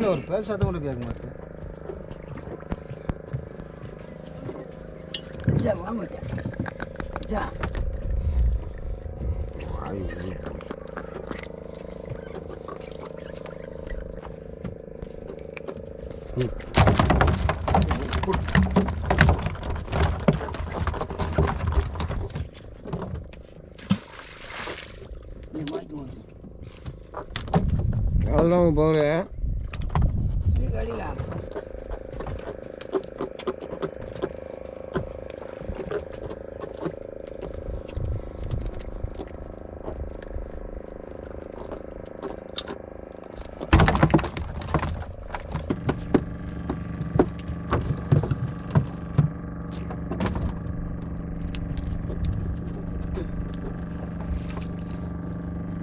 से और पैर साथ में बैग मारते जा मामा जा जा आयु How long about that? விடு அவ்வளோதான் போகிறேன் நீ கடிலாம்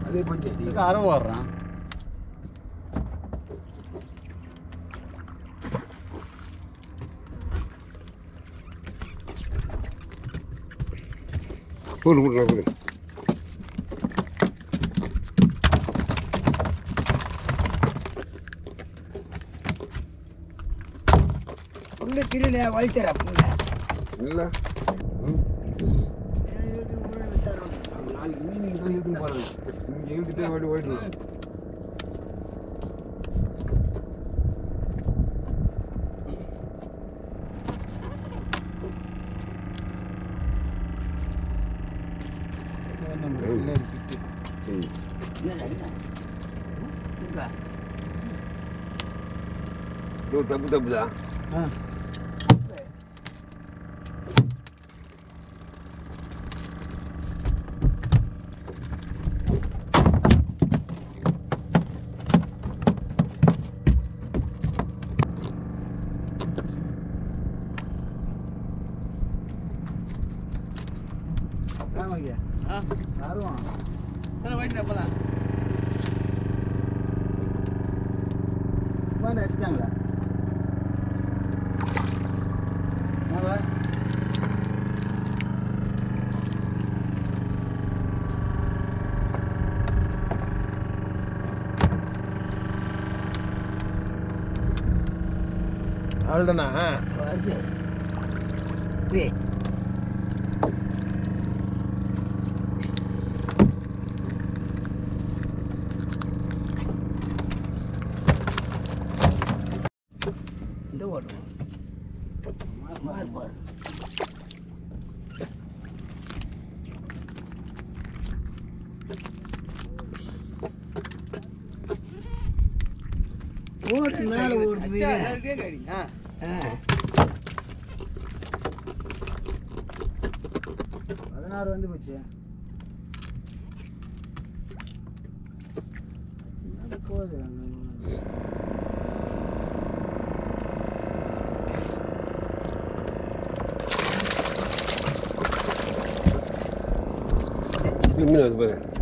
அதே போச்சு இதுக்கு அரை போடு போடு போடு உள்ள திருட வலித்தர இல்லை நாளைக்கு போகிறது இங்கே இழுத்துட்டே ஓடி ஓடிடலாம் Udah. Udah, udah, udah. Hah. Taruh. Taruh aja bola. பாண்டு அடிச்சிட்டாங்களா? அவ்வளோதானா வருது. வே இந்த ஓடும் மாறு பாரு ஓட்டு மேலே ஓடுது பதினாறு வந்து போச்சு. போகுது 20 minutes böyle.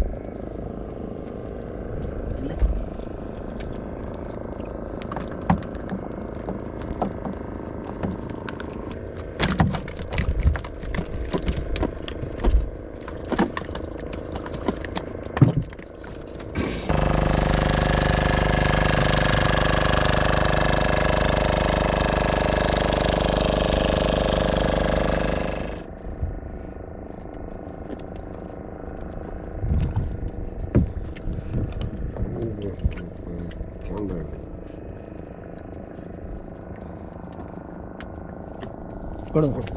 கொடுங்க.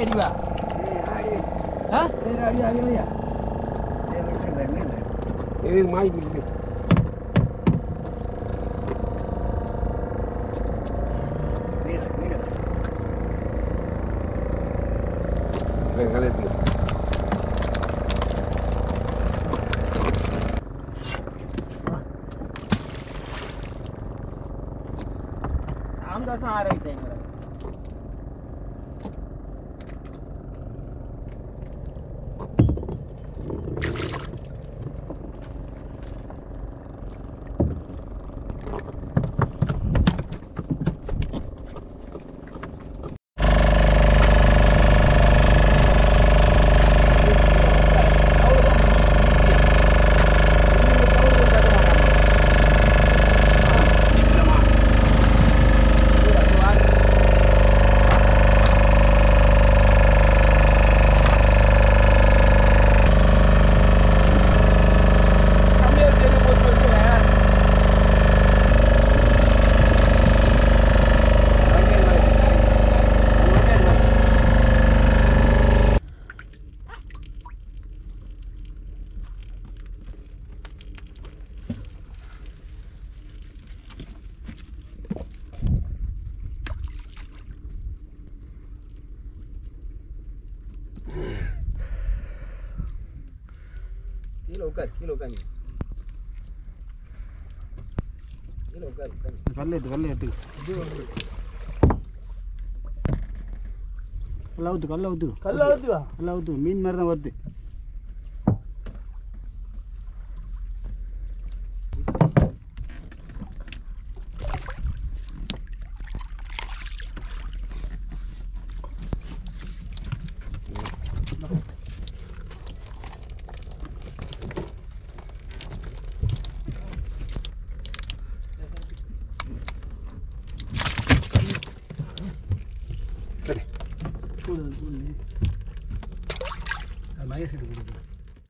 geriwa. Ha? Ari ari ari. Ini mai bilik. Venga, le. கீழே உட்கார் கீழே உட்காந்து கீழே உட்கார் உட்காந்து கல்ல எடுத்து கல்ல எடுத்து கல்ல ஊத்து கல்ல ஊத்து கல்ல ஊத்துவா கல்ல ஊத்து மீன் மாதிரி தான் வருது மகேஷ் கொடுக்குது